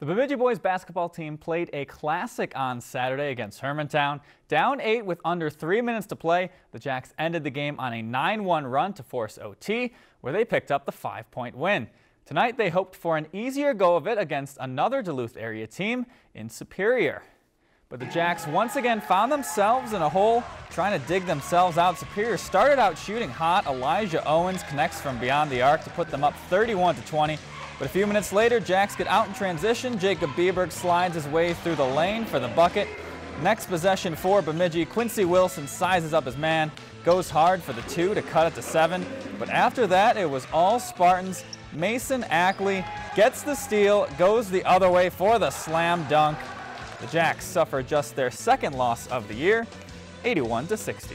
The Bemidji boys basketball team played a classic on Saturday against Hermantown. Down eight with under three minutes to play, the Jacks ended the game on a 9-1 run to force OT, where they picked up the five-point win. Tonight, they hoped for an easier go of it against another Duluth area team in Superior. But the Jacks once again found themselves in a hole, trying to dig themselves out. Superior started out shooting hot. Elijah Owens connects from beyond the arc to put them up 31 to 20. But a few minutes later, Jacks get out in transition. Jacob Bieberg slides his way through the lane for the bucket. Next possession for Bemidji, Quincy Wilson sizes up his man, goes hard for the two to cut it to seven. But after that, it was all Spartans. Mason Ackley gets the steal, goes the other way for the slam dunk. The Jacks suffer just their second loss of the year, 81 to 60.